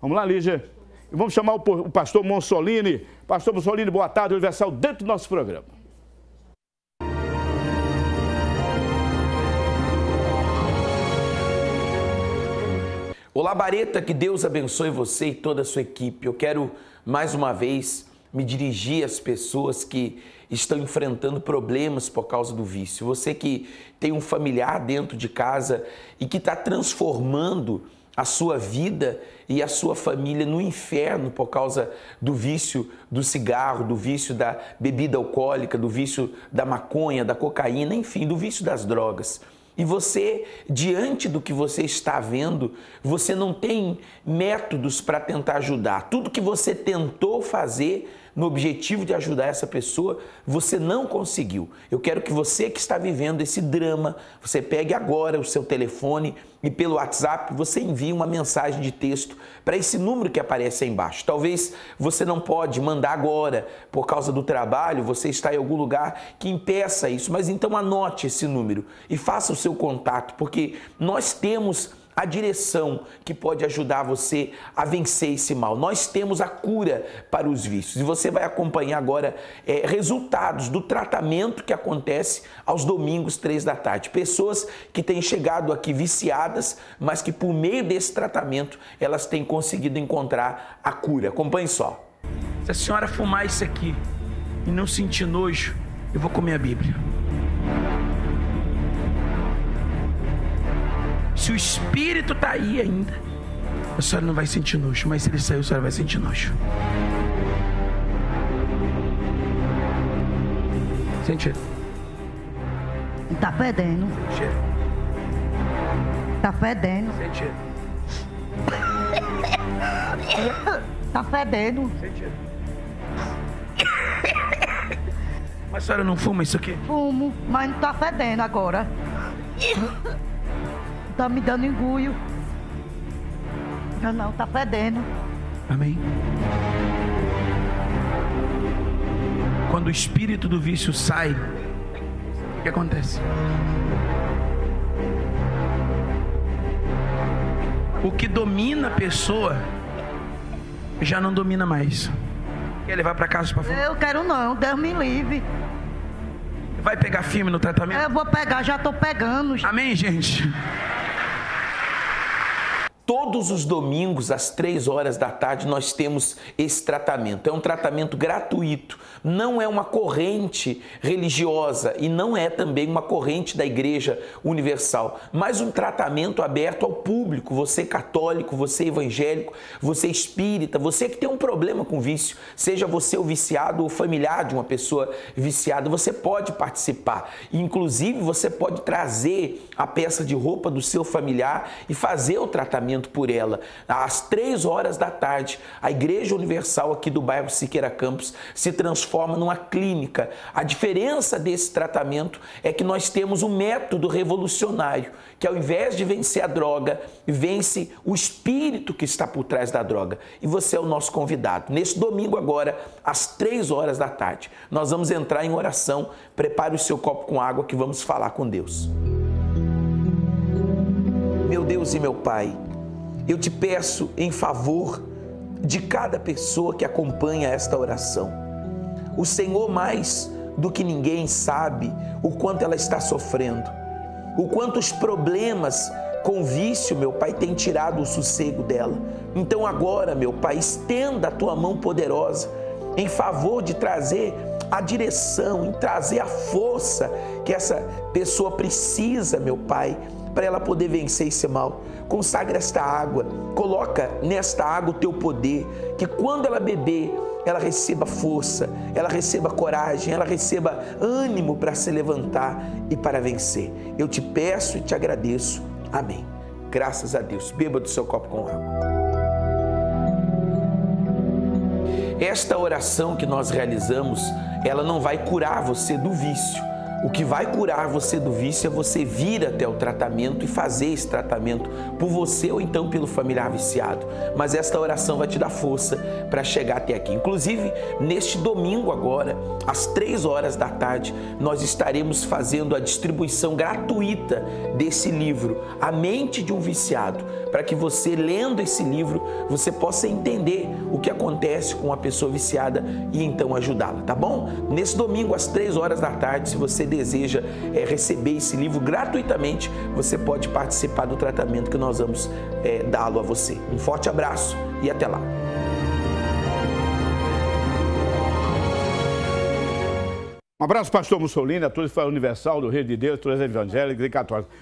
Vamos lá, Lígia. E vamos chamar o pastor Monsolini. Pastor Monsolini, boa tarde, Universal, dentro do nosso programa. Olá, Bareta, que Deus abençoe você e toda a sua equipe. Eu quero mais uma vez me dirigir às pessoas que estão enfrentando problemas por causa do vício. Você que tem um familiar dentro de casa e que está transformando a sua vida e a sua família no inferno por causa do vício do cigarro, do vício da bebida alcoólica, do vício da maconha, da cocaína, enfim, do vício das drogas. E você, diante do que você está vendo, você não tem métodos para tentar ajudar. Tudo que você tentou fazer no objetivo de ajudar essa pessoa, você não conseguiu. Eu quero que você que está vivendo esse drama, você pegue agora o seu telefone e pelo WhatsApp você envie uma mensagem de texto para esse número que aparece aí embaixo. Talvez você não pode mandar agora por causa do trabalho, você está em algum lugar que impeça isso, mas então anote esse número e faça o seu contato, porque nós temos a direção que pode ajudar você a vencer esse mal. Nós temos a cura para os vícios e você vai acompanhar agora é, resultados do tratamento que acontece aos domingos, três da tarde. Pessoas que têm chegado aqui viciadas, mas que por meio desse tratamento elas têm conseguido encontrar a cura. Acompanhe só. Se a senhora fumar isso aqui e não sentir nojo, eu vou comer a Bíblia. Se o espírito está aí ainda, a senhora não vai sentir nojo, mas se ele sair, a senhora vai sentir nojo. Sente. Tá fedendo. Sente. Tá fedendo. Sente. Tá fedendo. Sente. Mas a senhora não fuma isso aqui? Fumo, mas não tá fedendo agora. Tá me dando engulho. Não, não, tá fedendo. Amém. Quando o espírito do vício sai, o que acontece? O que domina a pessoa já não domina mais. Quer levar para casa para fumar? Eu quero não, Deus me livre. Vai pegar firme no tratamento? Eu vou pegar, já tô pegando. Amém, gente? Todos os domingos, às três horas da tarde, nós temos esse tratamento. É um tratamento gratuito, não é uma corrente religiosa e não é também uma corrente da Igreja Universal, mas um tratamento aberto ao público. Você católico, você evangélico, você espírita, você que tem um problema com vício, seja você o viciado ou familiar de uma pessoa viciada, você pode participar. Inclusive, você pode trazer a peça de roupa do seu familiar e fazer o tratamento por ela. Às três horas da tarde, a Igreja Universal aqui do bairro Siqueira Campos se transforma numa clínica. A diferença desse tratamento é que nós temos um método revolucionário, que ao invés de vencer a droga, vence o espírito que está por trás da droga. E você é o nosso convidado. Neste domingo agora, às três horas da tarde, nós vamos entrar em oração. Prepare o seu copo com água que vamos falar com Deus. Meu Deus e meu Pai, eu te peço em favor de cada pessoa que acompanha esta oração. O Senhor, mais do que ninguém, sabe o quanto ela está sofrendo, o quanto os problemas com vício, meu Pai, têm tirado o sossego dela. Então, agora, meu Pai, estenda a tua mão poderosa em favor de trazer a direção, em trazer a força que essa pessoa precisa, meu Pai, para ela poder vencer esse mal. Consagra esta água, coloca nesta água o teu poder, que quando ela beber, ela receba força, ela receba coragem, ela receba ânimo para se levantar e para vencer. Eu te peço e te agradeço. Amém. Graças a Deus. Beba do seu copo com água. Esta oração que nós realizamos, ela não vai curar você do vício, O que vai curar você do vício é você vir até o tratamento e fazer esse tratamento por você ou então pelo familiar viciado. Mas esta oração vai te dar força para chegar até aqui. Inclusive, neste domingo agora, às três horas da tarde, nós estaremos fazendo a distribuição gratuita desse livro, A Mente de um Viciado, para que você, lendo esse livro, você possa entender o que acontece com a pessoa viciada e então ajudá-la, tá bom? Nesse domingo, às três horas da tarde, se você deseja é, receber esse livro gratuitamente, você pode participar do tratamento que nós vamos é, dá-lo a você. Um forte abraço e até lá. Um abraço, pastor Mussolini, a todos da Universal, do Rio de Deus, todas as evangélicas e católicas.